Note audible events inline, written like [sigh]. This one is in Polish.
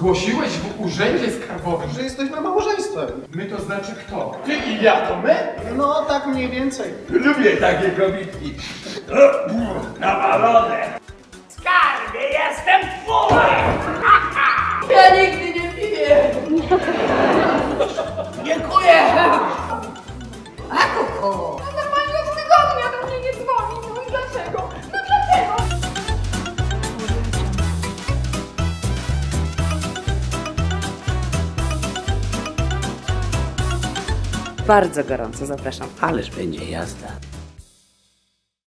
Zgłosiłeś w urzędzie skarbowym, Że jesteśmy małżeństwem. My to znaczy kto? Ty i ja to my? No, tak mniej więcej. Lubię takie kobitki. Nawalone. Skarbie, jestem twój! [laughs] Ja nigdy nie piję. Dziękuję! A kuku. Bardzo gorąco zapraszam. Ależ będzie jazda.